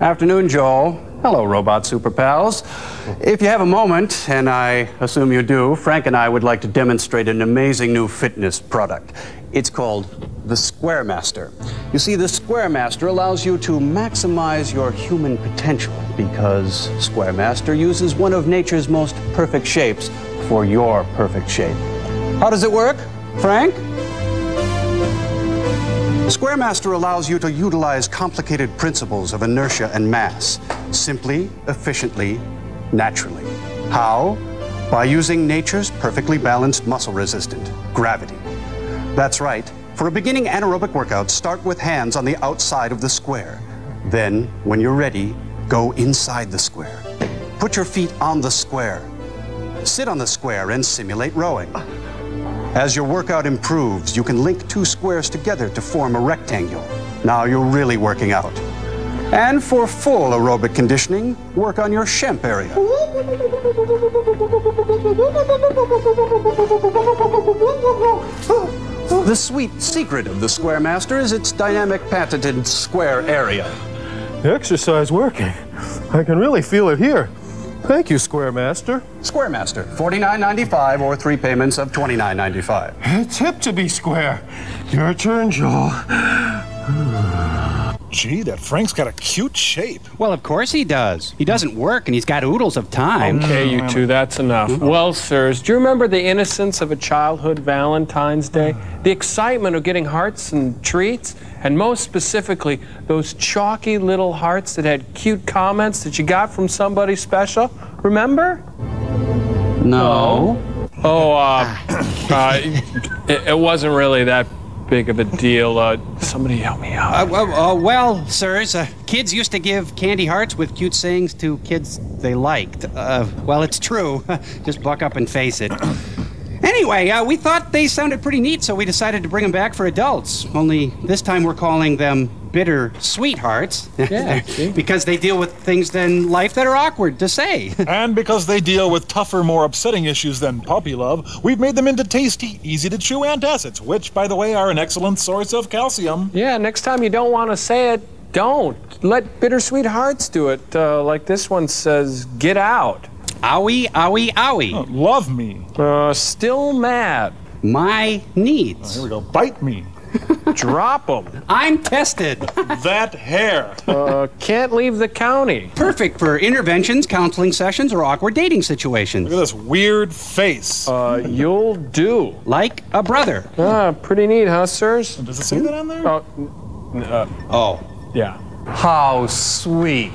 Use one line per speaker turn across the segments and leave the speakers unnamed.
Afternoon, Joel. Hello, Robot Super Pals. If you have a moment, and I assume you do, Frank and I would like to demonstrate an amazing new fitness product. It's called the Square Master. You see, the Square Master allows you to maximize your human potential because Square Master uses one of nature's most perfect shapes for your perfect shape. How does it work, Frank? Squaremaster allows you to utilize complicated principles of inertia and mass simply, efficiently, naturally. How? By using nature's perfectly balanced muscle resistant, gravity. That's right. For a beginning anaerobic workout, start with hands on the outside of the square. Then, when you're ready, go inside the square. Put your feet on the square. Sit on the square and simulate rowing. As your workout improves, you can link two squares together to form a rectangle. Now you're really working out. And for full aerobic conditioning, work on your Shemp area. The sweet secret of the Square Master is its dynamic patented square area.
The exercise working. I can really feel it here. Thank you, Squaremaster.
Squaremaster, $49.95 or three payments of $29.95.
It's hip to be square. Your turn, Joel.
Gee, that Frank's got a cute shape.
Well, of course he does. He doesn't work and he's got oodles of time.
Okay, you two, that's enough. Well, sirs, do you remember the innocence of a childhood Valentine's Day? The excitement of getting hearts and treats? And most specifically, those chalky little hearts that had cute comments that you got from somebody special? Remember?
No.
Oh, uh, uh, it, it wasn't really that big of a deal. Uh, somebody help me out.
Uh, well, uh, well, sirs, uh, kids used to give candy hearts with cute sayings to kids they liked. Uh, well, it's true. Just buck up and face it. Anyway, uh, we thought they sounded pretty neat, so we decided to bring them back for adults. Only this time we're calling them bitter sweethearts.
Yeah, see?
because they deal with things in life that are awkward to say.
And because they deal with tougher, more upsetting issues than puppy love, we've made them into tasty, easy to chew antacids, which, by the way, are an excellent source of calcium.
Yeah, next time you don't want to say it, don't. Let bittersweet hearts do it. Uh, like this one says, get out.
Owie, owie, owie.
Love me.
Uh, still mad.
My needs.
Here we go. Bite me.
Drop them.
I'm tested.
That hair.
Uh, can't leave the county.
Perfect for interventions, counseling sessions, or awkward dating situations.
Look at this weird face.
Uh, you'll do.
Like a brother.
Ah, pretty neat, huh, sirs?
Does it say that on there?
Oh, uh,
Oh.
yeah.
How sweet.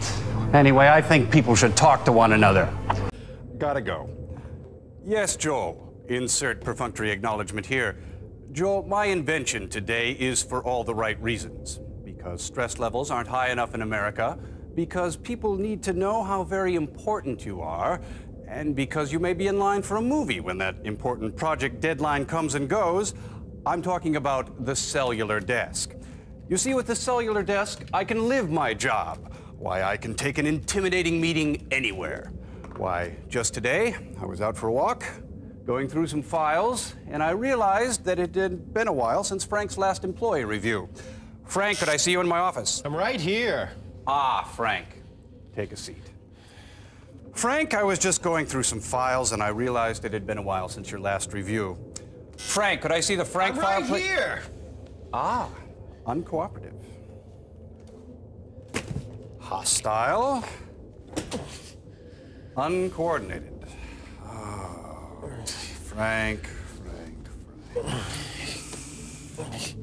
Anyway, I think people should talk to one another. Gotta go. Yes, Joel. Insert perfunctory acknowledgement here. Joel, my invention today is for all the right reasons. Because stress levels aren't high enough in America, because people need to know how very important you are, and because you may be in line for a movie when that important project deadline comes and goes, I'm talking about the cellular desk. You see, with the cellular desk, I can live my job. Why, I can take an intimidating meeting anywhere. Why, just today, I was out for a walk, going through some files, and I realized that it had been a while since Frank's last employee review. Frank, could I see you in my office?
I'm right here.
Ah, Frank. Take a seat. Frank, I was just going through some files and I realized it had been a while since your last review. Frank, could I see the Frank
I'm
file?
right
please?
here.
Ah, uncooperative. Hostile. Uncoordinated. Oh, Frank, Frank, Frank.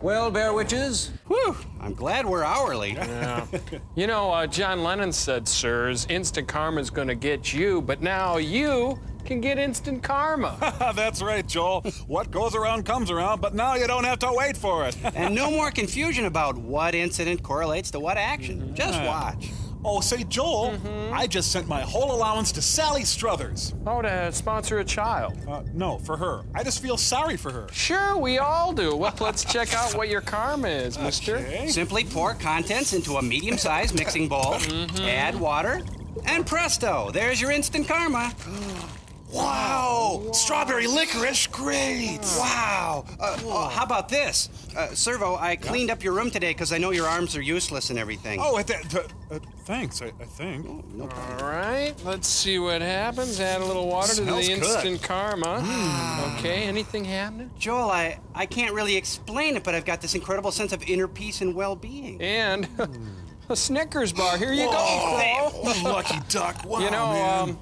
Well, Bear Witches,
Whew. I'm glad we're hourly.
Yeah. you know, uh, John Lennon said, sirs, instant karma's gonna get you, but now you can get instant karma.
That's right, Joel. What goes around comes around, but now you don't have to wait for it.
and no more confusion about what incident correlates to what action. Just watch.
Oh, say, Joel, I just sent my whole allowance to Sally Struthers.
oh, to sponsor a child.
Uh, no, for her. I just feel sorry for her.
Sure, we all do. Well, let's check out what your karma is, mister.
Okay.
Simply pour contents into a medium sized mixing bowl, add water, and presto, there's your instant karma.
Wow! Strawberry licorice, great!
Wow. Uh, uh, how about this? Uh, Servo, I cleaned up your room today because I know your arms are useless and everything.
Oh, th- th- uh, thanks, I, I think.
All right, let's see what happens. Add a little water to the
Smells good.
instant karma. Okay, anything happening?
Joel, I, I can't really explain it, but I've got this incredible sense of inner peace and well being.
And a Snickers bar. Here you go,
Oh, lucky duck. Wow,
You know,
man.
um,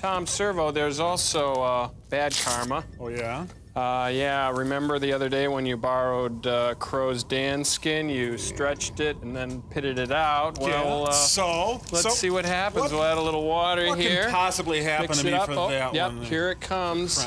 Tom Servo, there's also uh, bad karma.
Oh, yeah?
Uh, yeah, remember the other day when you borrowed uh, Crow's Danskin? You stretched it and then pitted it out. Well, uh,
so?
let's
so
see what happens.
what-
we'll add a little water
What
here.
can possibly happen
Mix
to me
up.
for
oh,
that
yep,
one?
here it comes.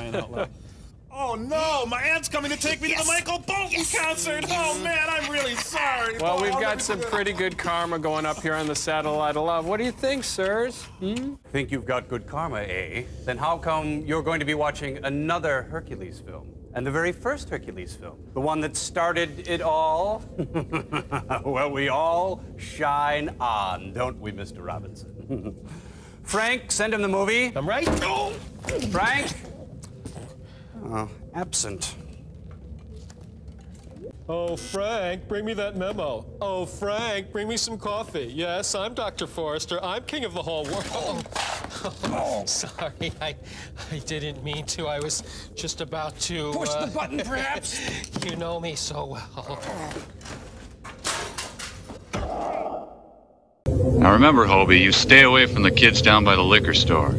Crying out loud. Oh no, my aunt's coming to take me to the Michael Bolton concert. Oh man, I'm really sorry.
Well,
Oh,
we've got some
forget-
pretty good karma going up here on the satellite of love. What do you think, sirs? Hmm?
Think you've got good karma, eh? Then how come you're going to be watching another Hercules film? And the very first Hercules film, the one that started it all? well, we all shine on, don't we, Mr. Robinson? Frank, send him the movie.
I'm right.
Frank? Oh, absent.
Oh, Frank, bring me that memo. Oh, Frank, bring me some coffee. Yes, I'm Dr. Forrester. I'm king of the whole world. Oh, sorry, I, I didn't mean to. I was just about to.
Push
uh,
the button, perhaps?
You know me so well.
Now remember, Hobie, you stay away from the kids down by the liquor store.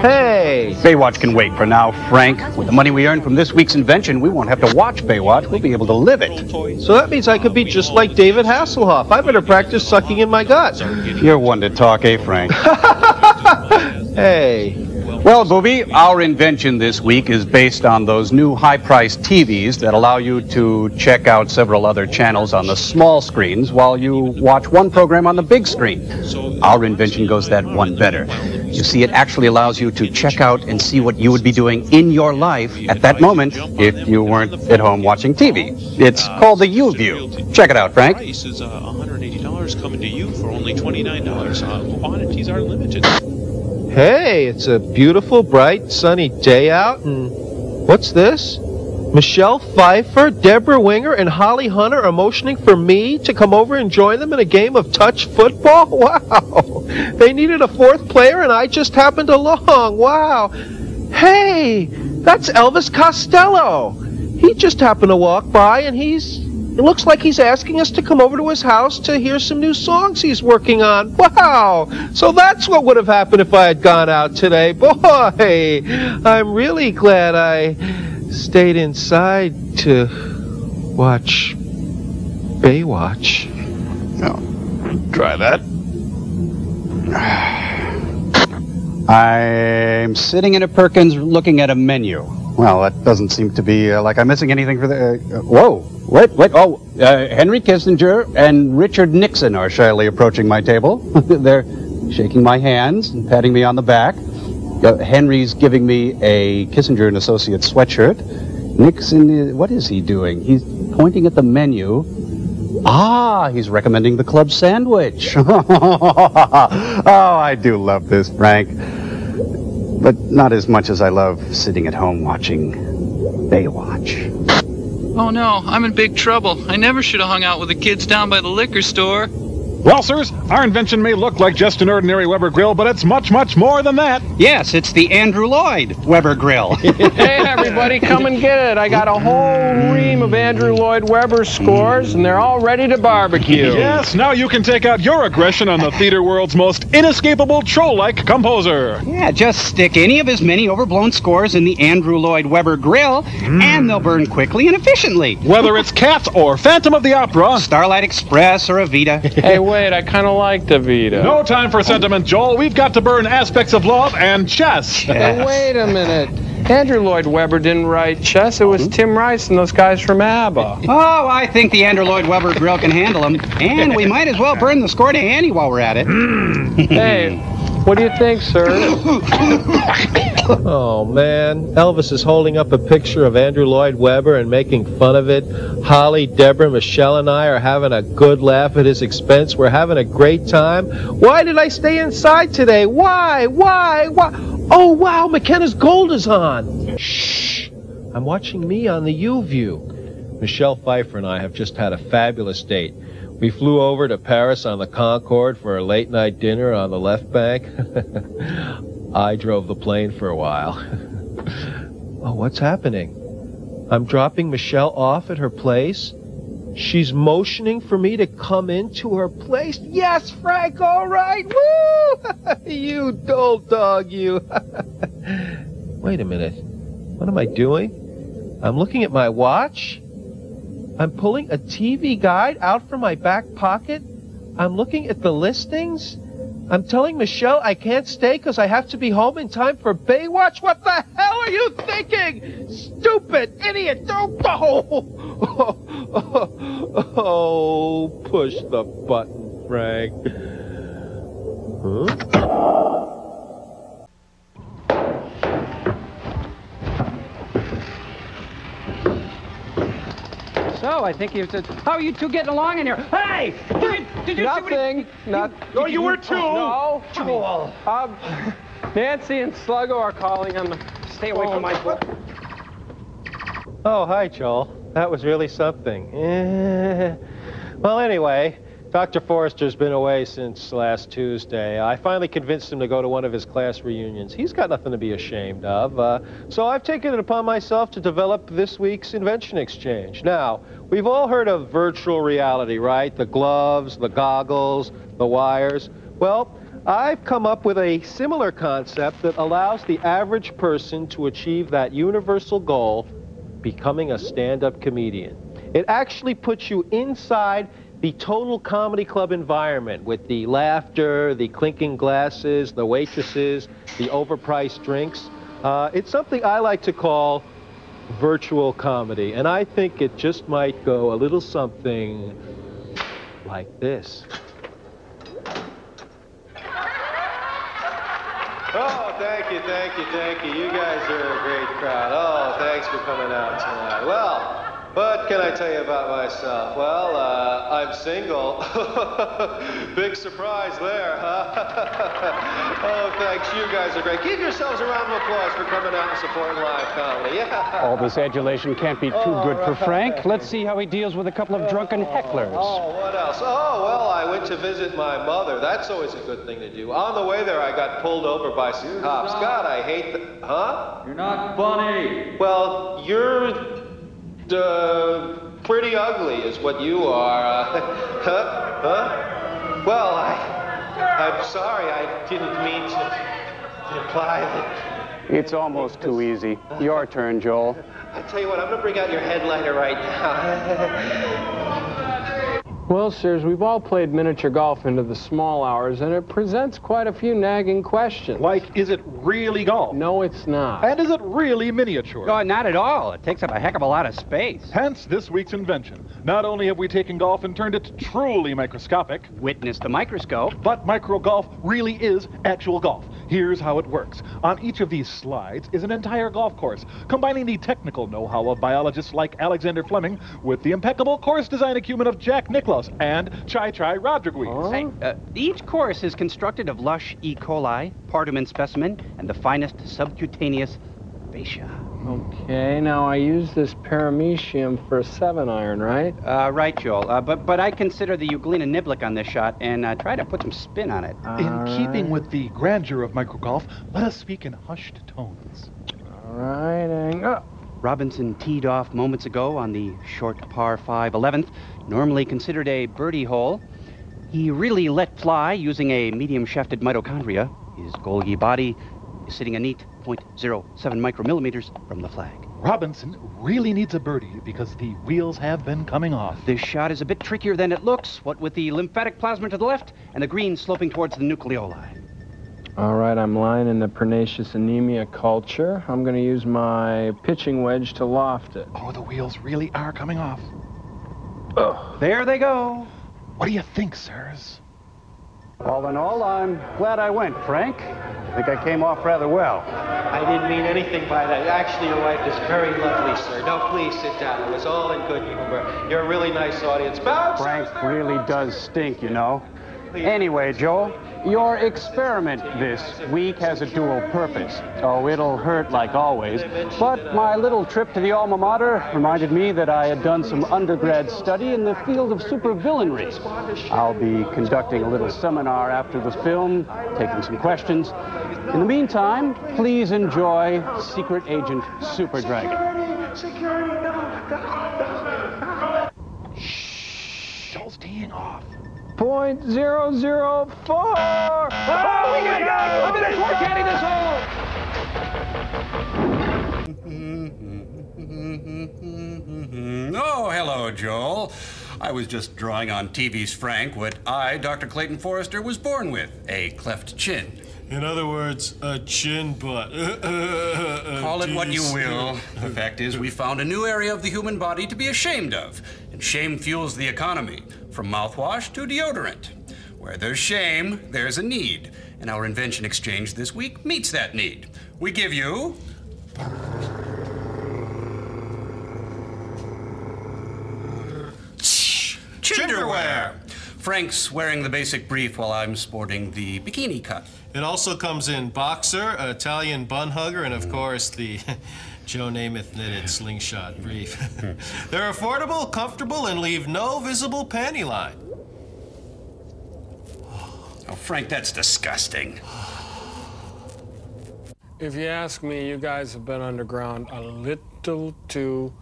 Hey! Baywatch can wait for now, Frank. With the money we earn from this week's invention, we won't have to watch Baywatch. We'll be able to live it.
So that means I could be just like David Hasselhoff. I better practice sucking in my gut.
You're one to talk, eh, Frank?
Hey.
Well, Booby, our invention this week is based on those new high-priced TVs that allow you to check out several other channels on the small screens while you watch one program on the big screen. Our invention goes that one better. You see, it actually allows you to check out and see what you would be doing in your life at that moment if you weren't at home watching TV. It's called the U-View. Check it out, Frank.
Price is uh, $180 coming to you for only $29. Uh, quantities are limited.
Hey, it's a beautiful, bright, sunny day out, and what's this? Michelle Pfeiffer, Debra Winger, and Holly Hunter are motioning for me to come over and join them in a game of touch football? Wow! They needed a fourth player, and I just happened along. Wow! Hey, that's Elvis Costello. He just happened to walk by, and he's. It looks like he's asking us to come over to his house to hear some new songs he's working on. Wow! So that's what would have happened if I had gone out today. Boy, I'm really glad I stayed inside to watch Baywatch. No.
Try that. I'm sitting in a Perkins looking at a menu. Well, that doesn't seem to be uh, like I'm missing anything for the. Uh, whoa! Wait, wait. Oh, uh, Henry Kissinger and Richard Nixon are shyly approaching my table. They're shaking my hands and patting me on the back. Uh, Henry's giving me a Kissinger and Associates sweatshirt. Nixon, is, what is he doing? He's pointing at the menu. Ah, he's recommending the club sandwich. oh, I do love this, Frank. But not as much as I love sitting at home watching Baywatch.
Oh no, I'm in big trouble. I never should have hung out with the kids down by the liquor store.
Well, sirs, our invention may look like just an ordinary Weber grill, but it's much, much more than that.
Yes, it's the Andrew Lloyd Webber Grill.
Hey, everybody, come and get it. I got a whole ream of Andrew Lloyd Webber scores, and they're all ready to barbecue.
Yes, now you can take out your aggression on the theater world's most inescapable troll-like composer.
yeah, just stick any of his many overblown scores in the Andrew Lloyd Webber Grill, hmm. and they'll burn quickly and efficiently.
Whether it's Cats or Phantom of the Opera,
Starlight Express or Evita.
Hey, wait, I kind of like Davita.
no time for sentiment, Joel. We've got to burn aspects of love and chess.
Hey, wait a minute. Andrew Lloyd Webber didn't write chess. It was hmm? Tim Rice and those guys from ABBA.
Oh, I think the Andrew Lloyd Webber Grill can handle them. And we might as well burn the score to Annie while we're at it.
hey, What do you think, sir?
Oh man, Elvis is holding up a picture of Andrew Lloyd Webber and making fun of it. Holly, Debra, Michelle, and I are having a good laugh at his expense. We're having a great time. Why did I stay inside today? Why? Why? Why? Oh wow, Mackenna's Gold is on. Shh. I'm watching me on the U View. Michelle Pfeiffer and I have just had a fabulous date. We flew over to Paris on the Concorde for a late night dinner on the left bank. I drove the plane for a while. oh, what's happening? I'm dropping Michelle off at her place. She's motioning for me to come into her place. Yes, Frank, all right. Woo! you old dog, you. Wait a minute. What am I doing? I'm looking at my watch. I'm pulling a TV guide out from my back pocket. I'm looking at the listings. I'm telling Michelle I can't stay because I have to be home in time for Baywatch. What the hell are you thinking? Stupid idiot! Don't oh, oh, oh, push the button, Frank. Huh?
So I think you said, how are you two getting along in here? Hey! Did you, did you
Nothing. Not.
Oh, you were too.
No. Um, Nancy and Sluggo are calling on the.
Stay away from my book.
Oh, hi, Joel. That was really something. Eh. Well, anyway, Dr. Forrester's been away since last Tuesday. I finally convinced him to go to one of his class reunions. He's got nothing to be ashamed of. Uh, so I've taken it upon myself to develop this week's invention exchange. Now, we've all heard of virtual reality, right? The gloves, the goggles, the wires. Well, I've come up with a similar concept that allows the average person to achieve that universal goal becoming a stand up comedian. It actually puts you inside the total comedy club environment with the laughter, the clinking glasses, the waitresses, the overpriced drinks. Uh, it's something I like to call virtual comedy, and I think it just might go a little something like this. Oh, thank you, thank you, thank you. You guys are a great crowd. Oh, thanks for coming out tonight. Well, what can I tell you about myself? Well, uh, I'm single. Big surprise there, huh? oh, thanks. You guys are great. Give yourselves a round of applause for coming out and supporting live comedy. Yeah.
All this adulation can't be too good for Frank. Let's see how he deals with a couple of drunken hecklers.
Oh, what else? Oh, well, I went to visit my mother. That's always a good thing to do. On the way there, I got pulled over by some cops. God, I hate the... Huh?
You're not funny.
Well, you're uh, pretty ugly is what you are. Uh, huh? Huh? Well, I, I'm sorry. I didn't mean to imply that.
It's almost too easy. Your turn, Joel.
I tell you what, I'm going to bring out your headliner right now.
Well, sirs, we've all played miniature golf into the small hours, and it presents quite a few nagging questions.
Like, is it really golf?
No, it's not.
And is it really miniature?
No, not at all. It takes up a heck of a lot of space.
Hence this week's invention. Not only have we taken golf and turned it truly microscopic,
Witness the microscope.
but micro golf really is actual golf. Here's how it works. On each of these slides is an entire golf course, combining the technical know-how of biologists like Alexander Fleming with the impeccable course design acumen of Jack Nicklaus and Chi Chi Rodriguez.
Hey, uh, each course is constructed of lush E. coli, pardumen specimen, and the finest subcutaneous fascia.
Okay, now I use this paramecium for a seven iron, right?
Uh, right, Joel. Uh, but but I consider the Euglena Niblick on this shot and uh, try to put some spin on it.
In
All
keeping with the grandeur of micro golf, let us speak in hushed tones.
All right, and oh,
Robinson teed off moments ago on the short par 5 11th, normally considered a birdie hole. He really let fly using a medium shafted mitochondria. His Golgi body is sitting a neat 0.07 micromillimeters from the flag.
Robinson really needs a birdie because the wheels have been coming off.
This shot is a bit trickier than it looks, what with the lymphatic plasma to the left and the green sloping towards the nucleoli.
all right, I'm lying in the pernicious anemia culture. I'm going to use my pitching wedge to loft it.
Oh, the wheels really are coming off.
There they go.
What do you think, sirs?
All in all, I'm glad I went, Frank. I think I came off rather well.
I didn't mean anything by that. Actually, your wife is very lovely, sir. No, please sit down. It was all in good humor. You're a really nice audience. Bounce!
Frank really does stink, you know. Anyway, Joel, your experiment this week has a dual purpose. Oh, it'll hurt like always. But my little trip to the alma mater reminded me that I had done some undergrad study in the field of supervillainry. I'll be conducting a little seminar after the film, taking some questions. In the meantime, please enjoy Secret Agent Super Dragon.
Security, Joel's teeing off.
Point zero zero four. Oh, we gotta go! Look at this, we're getting this hole!
Oh, hello, Joel. I was just drawing on TV's Frank what I, Dr. Clayton Forrester, was born with a cleft chin.
In other words, a chin butt.
Call it what you will. The fact is, we found a new area of the human body to be ashamed of. And shame fuels the economy, from mouthwash to deodorant. Where there's shame, there's a need. And our invention exchange this week meets that need. We give you. Chinderwear! Frank's wearing the basic brief while I'm sporting the bikini cut.
It also comes in boxer, Italian bun hugger, and of course the Joe Namath knitted slingshot brief. They're affordable, comfortable, and leave no visible panty line.
Oh, Frank, that's disgusting.
If you ask me, you guys have been underground a little too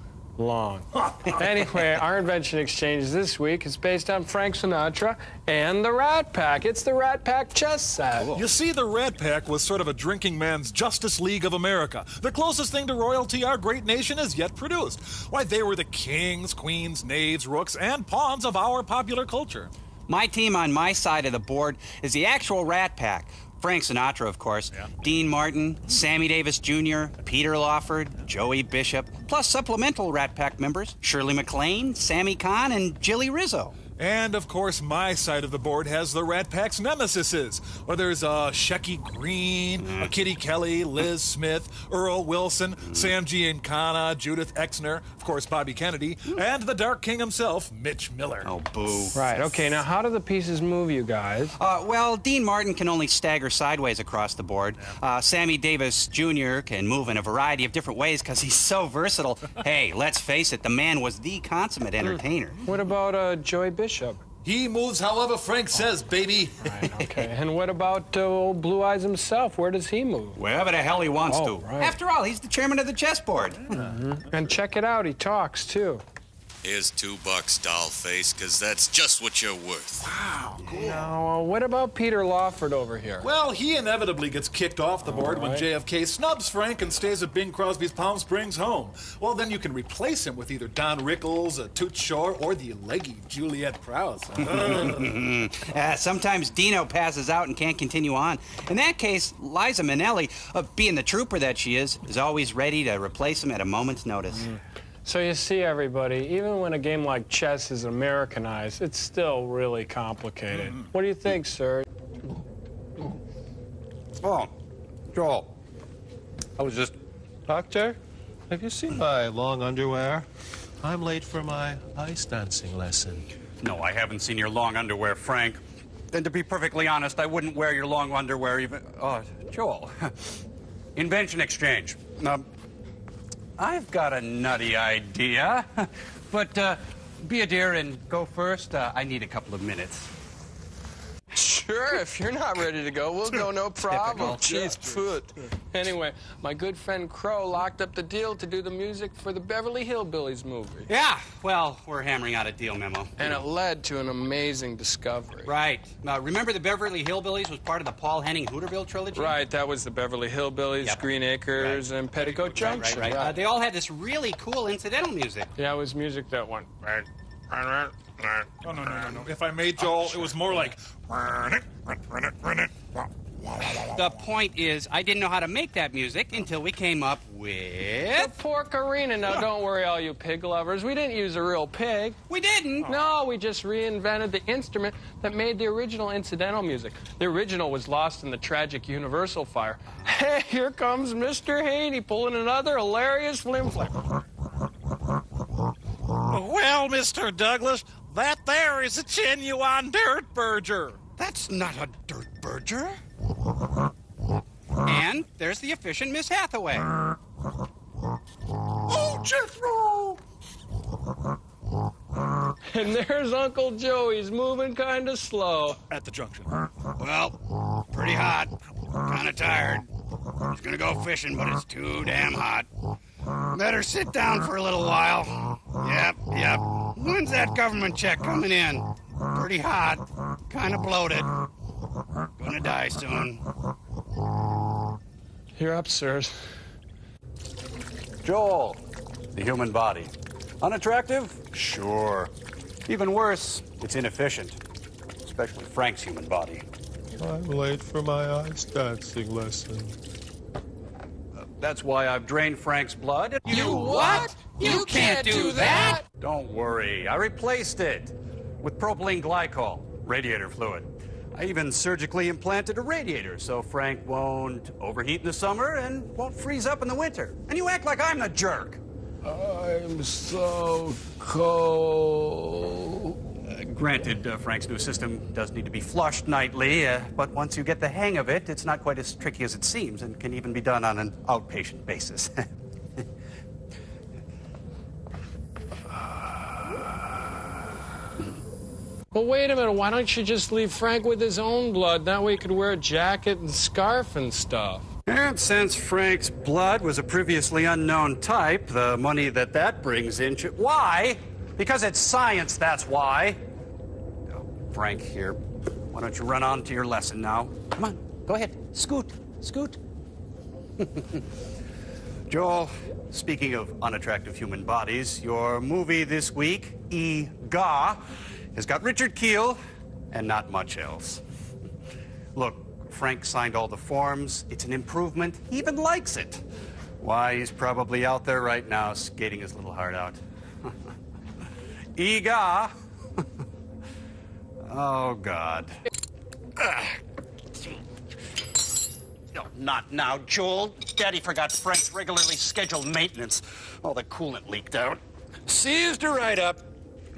long. anyway, our invention exchange this week is based on Frank Sinatra and the Rat Pack. It's the Rat Pack chess set.
You see, the Rat Pack was sort of a drinking man's Justice League of America. The closest thing to royalty our great nation has yet produced. Why, they were the kings, queens, knaves, rooks, and pawns of our popular culture.
My team on my side of the board is the actual Rat Pack. Frank Sinatra, of course, Dean Martin, Sammy Davis Jr., Peter Lawford, Joey Bishop, plus supplemental Rat Pack members Shirley MacLaine, Sammy Cahn, and Jilly Rizzo.
And of course, my side of the board has the Rat Pack's nemesises. Well, there's uh, Shecky Greene, uh, Kitty Kelley, Liz Smith, Earl Wilson, Sam Giancana, Judith Exner, of course, Bobby Kennedy, and the Dark King himself, Mitch Miller.
Oh, boo.
Right, okay, now how do the pieces move, you guys?
Uh, well, Dean Martin can only stagger sideways across the board. Uh, Sammy Davis Jr. can move in a variety of different ways because he's so versatile. hey, let's face it, the man was the consummate entertainer.
What about uh, Joey Bishop?
He moves however Frank says, baby.
Okay, and what about uh, old Blue Eyes himself? Where does he move?
Wherever the hell he wants
Oh,
to.
right.
After all, he's the chairman of the chessboard.
And check it out, he talks too.
Here's two bucks, doll face, because that's just what you're worth. Wow. cool.
Now, uh, what about Peter Lawford over here?
Well, he inevitably gets kicked off the board when. JFK snubs Frank and stays at Bing Crosby's Palm Springs home. Well, then you can replace him with either Don Rickles, a Toots Shor, or the leggy Juliet Prowse.
Uh, sometimes Dino passes out and can't continue on. In that case, Liza Minnelli, uh, being the trooper that she is, is always ready to replace him at a moment's notice.
So you see, everybody, even when a game like chess is Americanized, it's still really complicated. What do you think, sir?
Oh, Joel. I was just. Doctor, have you seen my long underwear? I'm late for my ice dancing lesson.
No, I haven't seen your long underwear, Frank. And to be perfectly honest, I wouldn't wear your long underwear even. Oh, Joel. Invention exchange. Um, I've got a nutty idea. but uh, be a dear and go first. Uh, I need a couple of minutes.
Sure, if you're not ready to go, we'll go, no problem. Jeez, foot. Anyway, my good friend Crow locked up the deal to do the music for the Beverly Hillbillies movie.
Yeah, well, we're hammering out a deal memo.
And it led to an amazing discovery.
Right. Now, remember the Beverly Hillbillies was part of the Paul Henning Hooterville trilogy?
Right, that was the Beverly Hillbillies,
Yep.
Green Acres, and Petticoat
Right,
Junction.
right, right. Uh, they all had this really cool incidental music.
Yeah, it was music that went. Right, right, right, right.
No, no, no, no, no. If I made Joel, it was more like.
The point is, I didn't know how to make that music until we came up with.
The porcarina. Now, don't worry, all you pig lovers. We didn't use a real pig.
We didn't.
No, we just reinvented the instrument that made the original incidental music. The original was lost in the tragic Universal fire. Hey, here comes Mr. Haney pulling another hilarious flim flam.
Well, Mr. Douglas, that there is a genuine dirt burger.
That's not a dirt burger. And there's the efficient Miss Hathaway.
Oh, Jethro!
And there's Uncle Joe. He's moving kind of slow.
At the junction.
Well, pretty hot. Kind of tired. He's gonna go fishing, but it's too damn hot. Better sit down for a little while. Yep, yep. When's that government check coming in? Pretty hot. Kind of bloated. Gonna die soon.
You're up, sirs.
Joel, the human body. Unattractive? Sure. Even worse, it's inefficient. Especially Frank's human body.
I'm late for my ice dancing lesson.
That's why I've drained Frank's blood.
You what? You can't do that!
Don't worry, I replaced it with propylene glycol, radiator fluid. I even surgically implanted a radiator so Frank won't overheat in the summer and won't freeze up in the winter. And you act like I'm the jerk.
I'm so cold.
Granted, uh, Frank's new system does need to be flushed nightly, uh, but once you get the hang of it, it's not quite as tricky as it seems and can even be done on an outpatient basis.
Well, wait a minute. Why don't you just leave Frank with his own blood? That way he could wear a jacket and scarf and stuff.
And since Frank's blood was a previously unknown type, the money that that brings in should. Why? Because it's science, that's why. Frank, here. Why don't you run on to your lesson now? Come on, go ahead. Scoot, scoot. Joel, speaking of unattractive human bodies, your movie this week, E Ga, has got Richard Kiel and not much else. Look, Frank signed all the forms. It's an improvement. He even likes it. Why, he's probably out there right now skating his little heart out. Eegah. Oh, God. Ah. No, not now, Joel. Daddy forgot Frank's regularly scheduled maintenance. All the coolant leaked out. Seized her right up.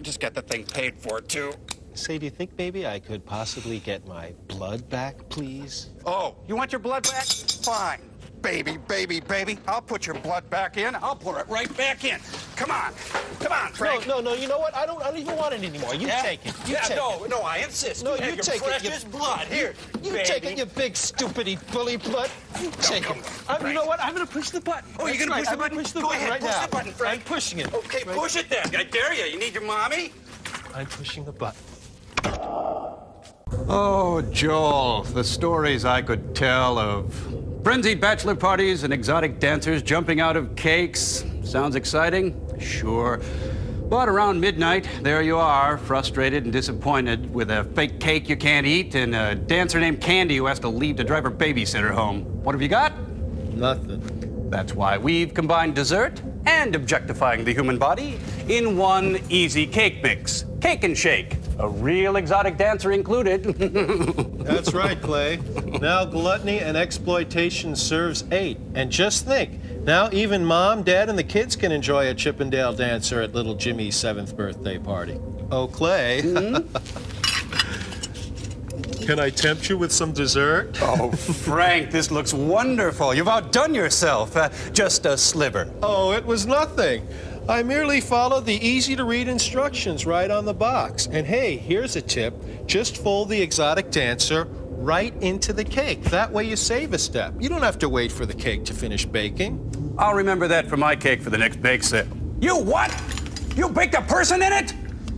Just got the thing paid for, too.
Say, do you think maybe I could possibly get my blood back, please?
Oh, you want your blood back? Fine. Baby, baby, baby. I'll put your blood back in. I'll pour it right back in. Come on. Come on, Frank.
No, no, no. You know what? I don't. I don't even want it anymore. You
Yeah?
take it. You
yeah,
take
no,
it.
no, I insist.
No,
you,
you
have your
take it, you-
precious blood. Here,
You
baby.
take it, you big stupidity bully blood. You take it. I'm, you know what? I'm gonna push the button.
Oh, you're
That's
gonna
right.
push the button?
Push the
Go
button
ahead,
right
push
now.
the button, Frank.
I'm pushing it.
Okay,
Right
push it then. I dare you. You need your mommy?
I'm pushing the button.
Oh, Joel, the stories I could tell of frenzied bachelor parties and exotic dancers jumping out of cakes. Sounds exciting? Sure. But around midnight, there you are, frustrated and disappointed with a fake cake you can't eat and a dancer named Candy who has to leave to drive her babysitter home. What have you got?
Nothing.
That's why we've combined dessert and objectifying the human body in one easy cake mix. Cake and shake. A real exotic dancer included.
That's right, Clay. Now gluttony and exploitation serves eight. And just think, now even mom, dad, and the kids can enjoy a Chippendale dancer at little Jimmy's seventh birthday party. Oh, Clay. can I tempt you with some dessert?
Oh, Frank, this looks wonderful. You've outdone yourself. Uh, just a sliver.
Oh, it was nothing. I merely followed the easy to read instructions right on the box. And hey, here's a tip just fold the exotic dancer right into the cake. That way you save a step. You don't have to wait for the cake to finish baking.
I'll remember that for my cake for the next bake sale. You what? You baked a person in it?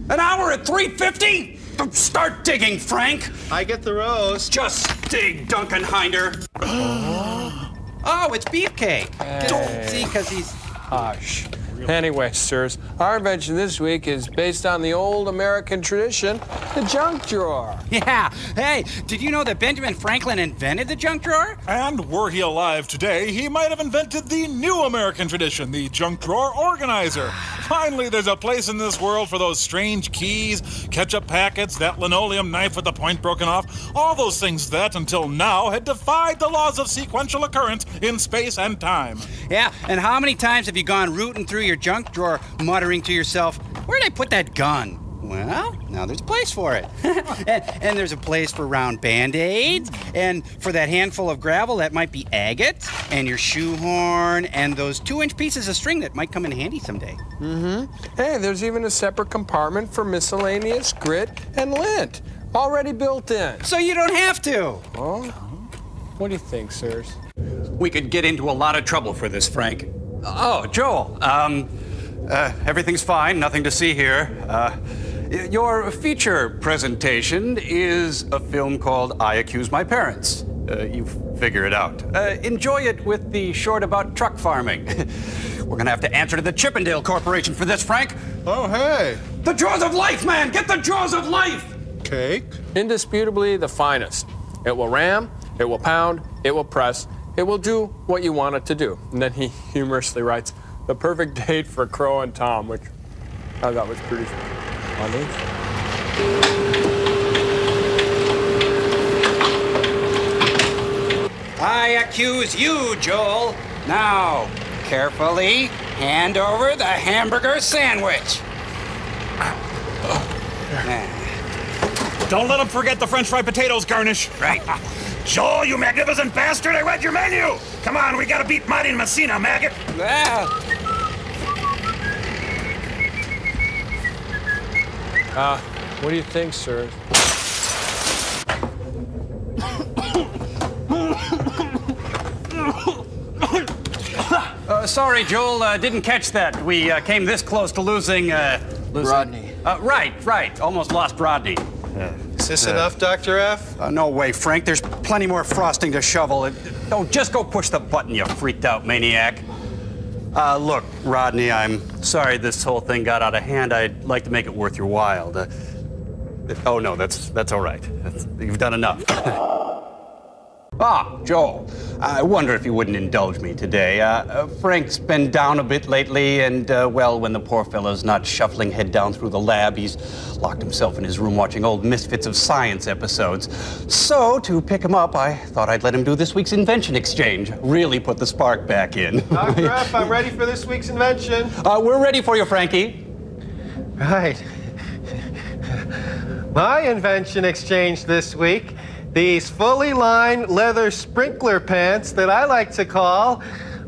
An hour at 350? Start digging, Frank.
I get the rose.
Just dig, Duncan Hinder.
Oh, it's beefcake.
Hey.
See, because he's.
Hush. Anyway, sirs, our invention this week is based on the old American tradition, the junk drawer.
Yeah. Hey, did you know that Benjamin Franklin invented the junk drawer?
And were he alive today, he might have invented the new American tradition, the junk drawer organizer. Finally, there's a place in this world for those strange keys, ketchup packets, that linoleum knife with the point broken off, all those things that, until now, had defied the laws of sequential occurrence in space and time.
Yeah, and how many times have you gone rooting through your junk drawer, muttering to yourself, Where'd I put that gun? Well, now there's a place for it. and, and there's a place for round band aids, and for that handful of gravel that might be agate, and your shoehorn, and those two inch pieces of string that might come in handy someday.
Mm hmm. Hey, there's even a separate compartment for miscellaneous grit and lint, already built in.
So you don't have to.
Oh? What do you think, sirs?
We could get into a lot of trouble for this, Frank. Oh, Joel. Um, uh, everything's fine. Nothing to see here. Uh, your feature presentation is a film called I Accuse My Parents. Uh, you figure it out. Uh, enjoy it with the short about truck farming. We're gonna have to answer to the Chippendale Corporation for this, Frank.
Oh, hey.
The jaws of life, man! Get the jaws of life!
Cake?
Indisputably the finest. It will ram, it will pound, it will press, it will do what you want it to do. And then he humorously writes, the perfect date for Crow and Tom, which I thought was pretty funny.
I accuse you, Joel. Now, carefully hand over the hamburger sandwich.
Don't let them forget the french fried potatoes garnish.
Right.
Joel, you magnificent bastard, I read your menu. Come on, we gotta beat Marty and Messina, maggot.
Uh, what do you think, sir?
Uh, sorry, Joel, uh, didn't catch that. We uh, came this close to losing. Uh, losing
Rodney.
Uh, right, right. Almost lost Rodney.
Is this enough, Dr. F?
Uh, no way, Frank. There's plenty more frosting to shovel. It, oh, just go push the button, you freaked out maniac. Uh, look, Rodney, I'm sorry this whole thing got out of hand. I'd like to make it worth your while. Uh, oh no, that's that's all right. That's, you've done enough. ah, Joel, I wonder if you wouldn't indulge me today. Uh, uh, Frank's been down a bit lately, and uh, well, when the poor fellow's not shuffling head down through the lab, he's locked himself in his room watching old Misfits of Science episodes. So, to pick him up, I thought I'd let him do this week's invention exchange. Really put the spark back in.
Dr. F, I'm ready for this week's invention.
Uh, we're ready for you, Frankie.
Right. My invention exchange this week these fully lined leather sprinkler pants that I like to call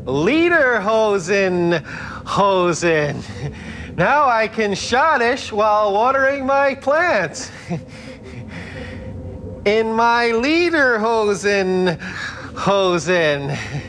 Lederhosen hosen. Now I can schottische while watering my plants. In my Lederhosen hosen.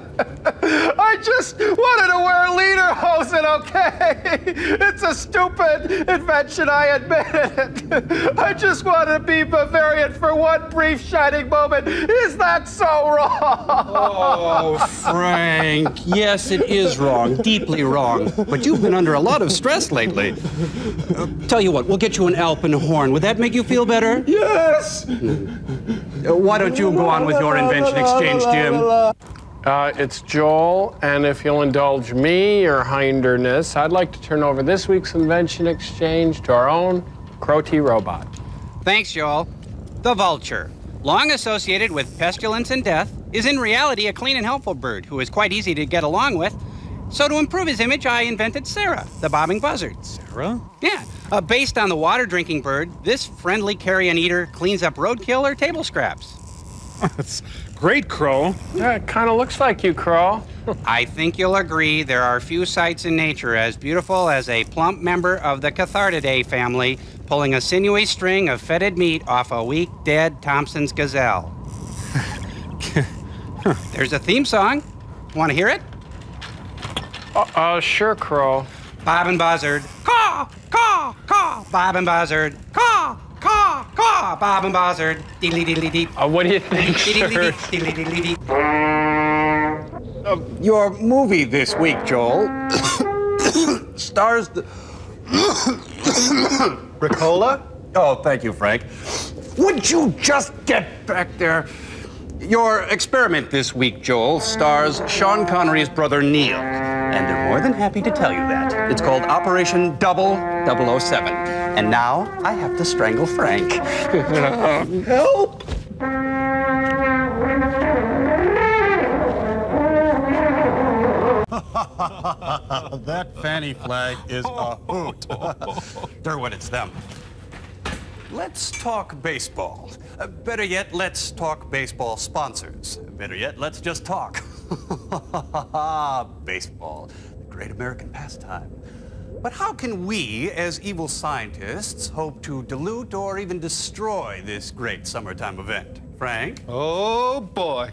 I just wanted to wear lederhosen, okay? It's a stupid invention, I admit it. I just wanted to be Bavarian for one brief shining moment. Is that so wrong?
Oh, Frank. Yes, it is wrong. Deeply wrong. But you've been under a lot of stress lately. Uh, tell you what, we'll get you an Alpenhorn. Would that make you feel better?
Yes!
Uh, why don't you go on with your invention exchange, Jim?
Uh, it's Joel, and if you'll indulge me, your hinderness, I'd like to turn over this week's invention exchange to our own Crow T robot.
Thanks, Joel. The vulture, long associated with pestilence and death, is in reality a clean and helpful bird who is quite easy to get along with. So, to improve his image, I invented Sarah, the bobbing buzzard.
Sarah?
Yeah. Uh, based on the water drinking bird, this friendly carrion eater cleans up roadkill or table scraps.
That's great, Crow.
Yeah, it kind of looks like you, Crow.
I think you'll agree there are few sights in nature as beautiful as a plump member of the Cathartidae family pulling a sinewy string of fetid meat off a weak, dead Thompson's gazelle. There's a theme song. Want to hear it?
Uh, uh, sure, Crow.
Bob and Buzzard. Caw, caw, caw. Bob and Buzzard. Caw, caw, caw, Bob and Buzzard. Diddly diddly dee.
Uh, what do you think,
Diddly
sirs?
dee, diddly diddly dee.
Uh, your movie this week, Joel, stars the.
Ricola?
Oh, thank you, Frank. Would you just get back there? Your experiment this week, Joel, stars Sean Connery's brother Neil. And they're more than happy to tell you that. It's called Operation Double 007. And now I have to strangle Frank. Help! that fanny flag is a hoot. Derwin, it's them. Let's talk baseball. Uh, better yet, let's talk baseball sponsors. Better yet, let's just talk. baseball, the great American pastime. But how can we, as evil scientists, hope to dilute or even destroy this great summertime event? Frank?
Oh boy.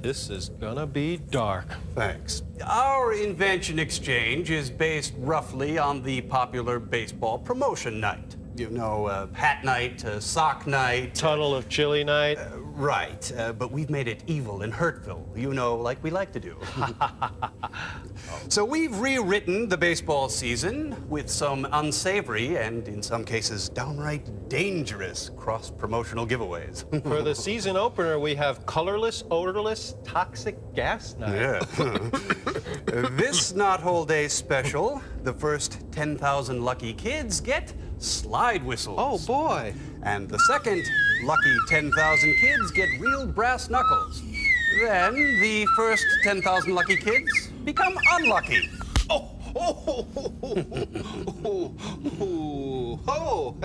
This is gonna be dark.
Thanks. Our invention exchange is based roughly on the popular baseball promotion night. You know, uh, hat night, uh, sock night.
Tunnel of chili night.
Uh, right, uh, but we've made it evil and hurtful, you know, like we like to do. so we've rewritten the baseball season with some unsavory and, in some cases, downright dangerous cross promotional giveaways.
For the season opener, we have colorless, odorless, toxic gas night.
Yeah. this Not Whole Day special, the first 10,000 lucky kids get slide whistles.
Oh, boy.
And the second lucky 10,000 kids get real brass knuckles. Then the first 10,000 lucky kids become unlucky.
Oh, oh, oh, oh, oh.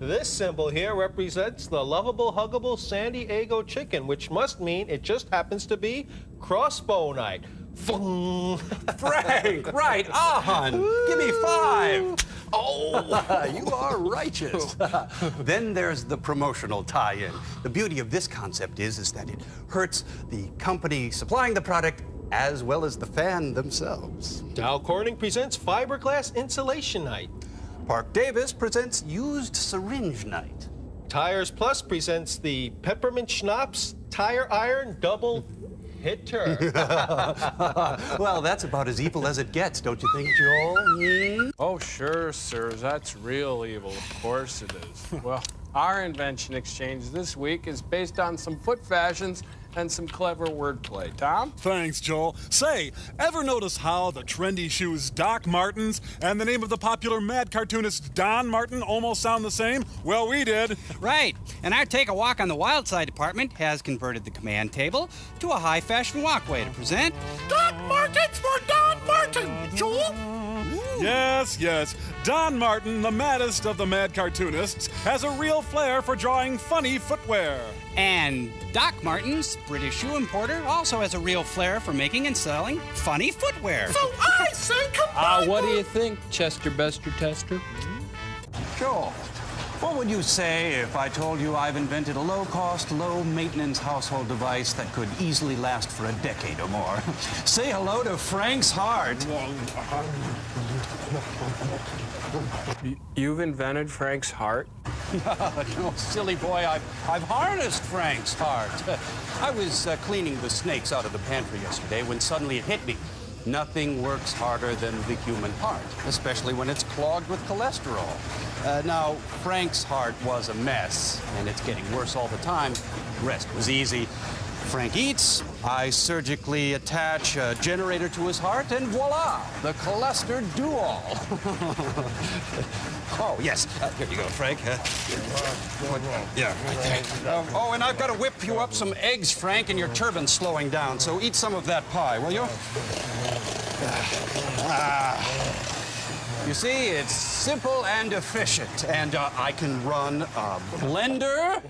this symbol here represents the lovable, huggable San Diego chicken, which must mean it just happens to be crossbow night. Fung.
Frank, right on. Give me five. Oh, you are righteous. then there's the promotional tie-in. The beauty of this concept is, is that it hurts the company supplying the product as well as the fan themselves.
Dow Corning presents fiberglass insulation night.
Parke-Davis presents used syringe night.
Tires Plus presents the peppermint schnapps tire iron double hitter.
well, that's about as evil as it gets, don't you think, Joel? Hmm?
Oh, sure, sir. That's real evil. Of course it is. well, our invention exchange this week is based on some foot fashions and some clever wordplay. Tom?
Thanks, Joel. Say, ever notice how the trendy shoes Doc Martens and the name of the popular mad cartoonist Don Martin almost sound the same? Well, we did.
Right. And our Take a Walk on the Wild Side department has converted the command table to a high fashion walkway to present
Doc Martens for Don Martin, Joel.
Yes, yes. Don Martin, the maddest of the mad cartoonists, has a real flair for drawing funny footwear.
And Doc Martens, British shoe importer, also has a real flair for making and selling funny footwear.
So I say combine.
Ah, uh, what do you think, Chester Bester Tester?
Joel, what would you say if I told you I've invented a low-cost, low-maintenance household device that could easily last for a decade or more? say hello to Frank's heart.
You've invented Frank's heart?
no, silly boy, I've, I've harnessed Frank's heart. I was uh, cleaning the snakes out of the pantry yesterday when suddenly it hit me. Nothing works harder than the human heart, especially when it's clogged with cholesterol. Uh, now, Frank's heart was a mess, and it's getting worse all the time. Rest was easy. Frank eats, I surgically attach a generator to his heart, and voila, the cholester do-all. oh, yes. Uh, here you go, Frank. Uh, yeah, right there. Um, oh, and I've got to whip you up some eggs, Frank, and your turban's slowing down, so eat some of that pie, will you? Ah. You see, it's simple and efficient, and uh, I can run a blender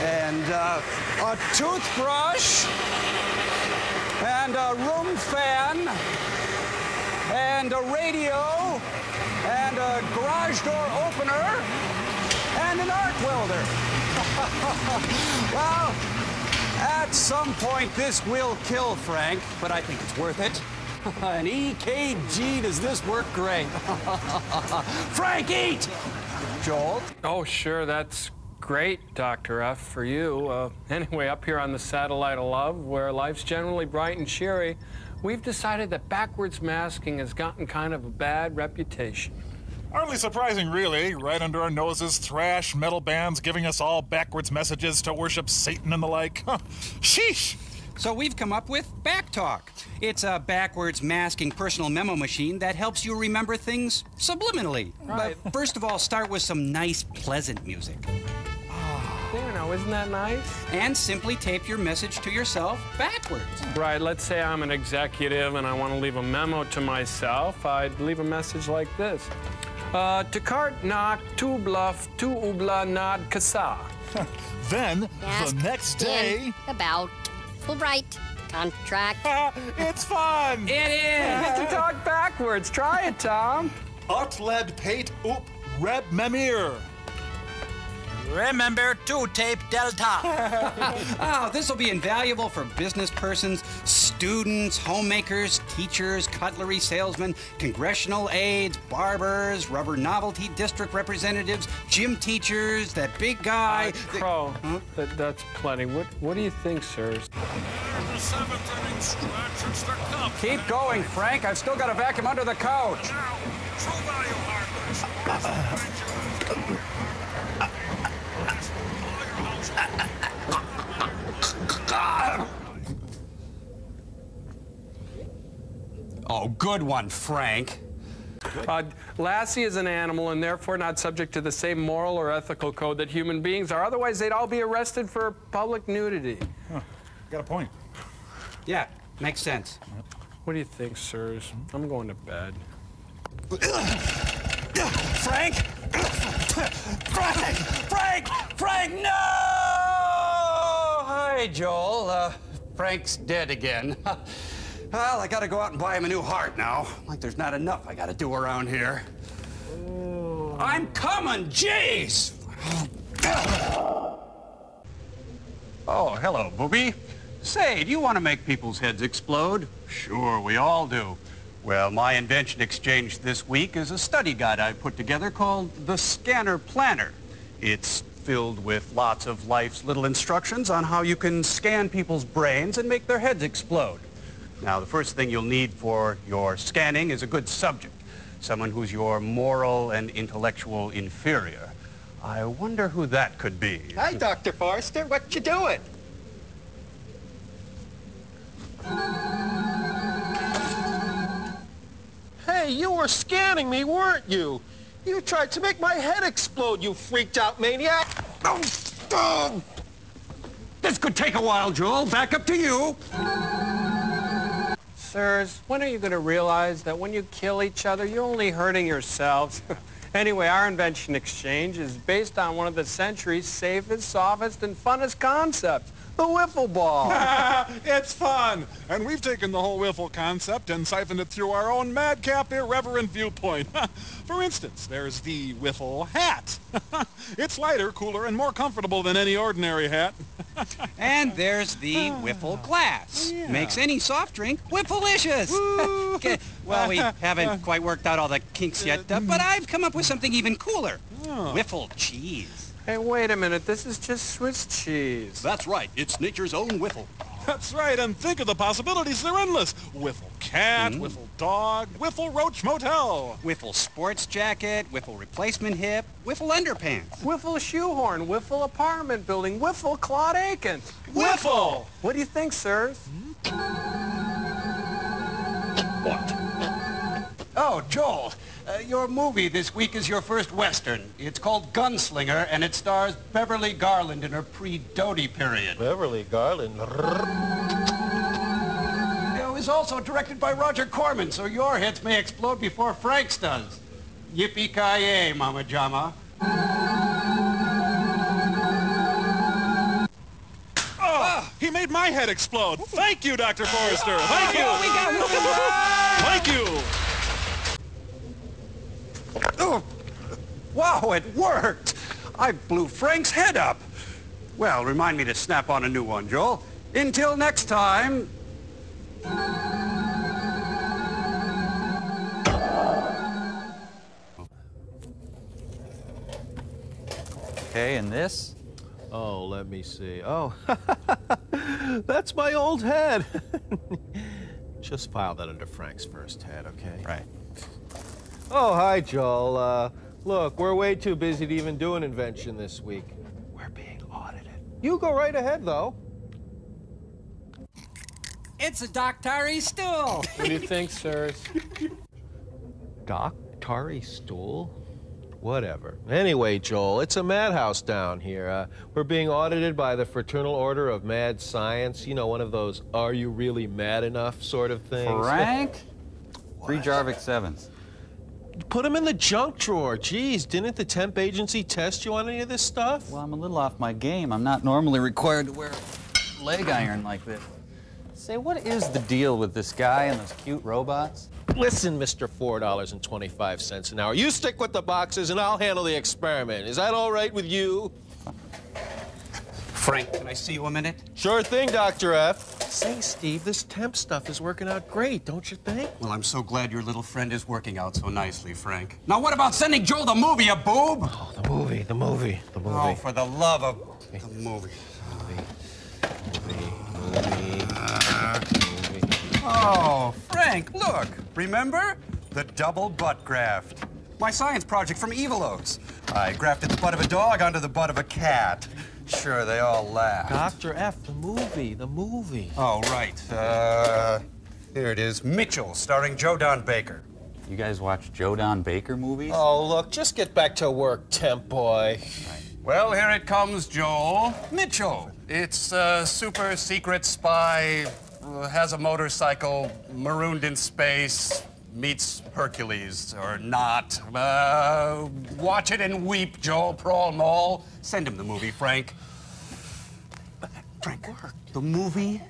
and uh, a toothbrush and a room fan and a radio a garage door opener and an arc welder. well, at some point this will kill Frank, but I think it's worth it. An EKG does this work great. Frank, eat! Joel?
Oh, sure, that's great, Dr. F, for you. Uh, anyway, up here on the satellite of love, where life's generally bright and cheery, we've decided that backwards masking has gotten kind of a bad reputation.
Hardly surprising, really. Right under our noses, thrash metal bands giving us all backwards messages to worship Satan and the like. Huh. Sheesh!
So we've come up with Backtalk. It's a backwards masking personal memo machine that helps you remember things subliminally.
Right.
But first of all, start with some nice, pleasant music.
Ah, there now, isn't that nice?
And simply tape your message to yourself backwards.
Right, let's say I'm an executive and I want to leave a memo to myself. I'd leave a message like this. Uh, to cart knock, to bluff, to ubla nad kasa.
then,
Ask
the next day.
Dan About Fulbright contract.
it's fun!
It is! You get to talk backwards. Try it, Tom.
Utled pate up reb memir.
Remember to tape Delta.
oh, this will be invaluable for business persons, students, homemakers, teachers, cutlery salesmen, congressional aides, barbers, rubber novelty district representatives, gym teachers, that big guy.
Uh, Crow, that, that's plenty. What, what do you think, sirs?
The seventh inning stretch. It's the cup.
Keep going, Frank. I've still got a vacuum under the couch.
True value
Oh, good one, Frank.
Uh, Lassie is an animal and therefore not subject to the same moral or ethical code that human beings are. Otherwise, they'd all be arrested for public nudity.
Huh. Got a point.
Yeah, makes sense.
What do you think, sirs? I'm going to bed.
Frank? Frank! Frank! Frank, no! Hi, Joel. Uh, Frank's dead again. well, I gotta go out and buy him a new heart now. Like there's not enough I gotta do around here. I'm coming, jeez! Oh, hello, booby. Say, do you want to make people's heads explode? Sure, we all do. Well, my invention exchange this week is a study guide I put together called the Scanner Planner. It's filled with lots of life's little instructions on how you can scan people's brains and make their heads explode. Now, the first thing you'll need for your scanning is a good subject, someone who's your moral and intellectual inferior. I wonder who that could be.
Hi, Dr. Forrester. What you doing?
Hey, you were scanning me, weren't you? You tried to make my head explode, you freaked out maniac.
Oh, oh. This could take a while, Joel. Back up to you.
Sirs, when are you going to realize that when you kill each other, you're only hurting yourselves? anyway, our invention exchange is based on one of the century's safest, softest, and funnest concepts, the wiffle ball.
it's fun. And we've taken the whole wiffle concept and siphoned it through our own madcap, irreverent viewpoint. For instance, there's the wiffle hat. it's lighter, cooler, and more comfortable than any ordinary hat.
and there's the wiffle glass.
Yeah.
Makes any soft drink wiffleicious. Okay, well, we haven't quite worked out all the kinks yet, uh, but I've come up with something even cooler.
Oh.
Wiffle cheese.
Hey, wait a minute. This is just Swiss cheese.
That's right. It's nature's own wiffle.
That's right, and think of the possibilities. They're endless. Wiffle cat,
Mm.
wiffle dog, wiffle roach motel.
Wiffle sports jacket, wiffle replacement hip, wiffle underpants.
Wiffle shoehorn, wiffle apartment building, wiffle Claude Akins.
Wiffle!
What do you think, sirs? What?
Oh, Joel, uh, your movie this week is your first Western. It's called Gunslinger, and it stars Beverly Garland in her pre-Doty period.
Beverly Garland.
It was also directed by Roger Corman, so your hits may explode before Frank's does. Yippee-ki-yay, Mama Jama.
Oh, he made my head explode. Thank you, Dr. Forrester. Thank you.
Oh, we got
Thank you.
Oh, wow, it worked. I blew Frank's head up. Well, remind me to snap on a new one, Joel. Until next time.
Okay, and this?
Oh, let me see. Oh, that's my old head. Just file that under Frank's first head, okay?
Right.
Oh, hi, Joel. Uh, look, we're way too busy to even do an invention this week. We're being audited. You go right ahead, though.
It's a Doc Tari stool.
What do you think, sirs?
Doc Tari stool? Whatever. Anyway, Joel, it's a madhouse down here. Uh, we're being audited by the Fraternal Order of Mad Science. You know, one of those are you really mad enough sort of things.
Frank? Free Jarvik 7s.
Put them in the junk drawer. Geez, didn't the temp agency test you on any of this stuff?
Well, I'm a little off my game. I'm not normally required to wear a leg iron like this. Say, what is the deal with this guy and those cute robots?
Listen, Mr. $4.25 an hour. You stick with the boxes and I'll handle the experiment. Is that all right with you?
Frank, can I see you a minute?
Sure thing, Dr. F. Say, Steve, this temp stuff is working out great, don't you think?
Well, I'm so glad your little friend is working out so nicely, Frank. Now, what about sending Joel the movie, a boob?
Oh, the movie, the movie, the movie.
Oh, for the love of the movie. Oh, Frank, look. Remember? The double butt graft. My science project from Evolos. I grafted the butt of a dog onto the butt of a cat. Sure, they all laughed.
Dr. F, the movie, the movie.
Oh, right. Uh, here it is. Mitchell, starring Joe Don Baker.
You guys watch Joe Don Baker movies?
Oh, look, just get back to work, temp boy.
Well, here it comes, Joel. Mitchell. It's a super secret spy, uh, has a motorcycle, marooned in space, meets Hercules, or not. Uh, watch it and weep, Joel Prawl Mall. Send him the movie, Frank. Frank, the movie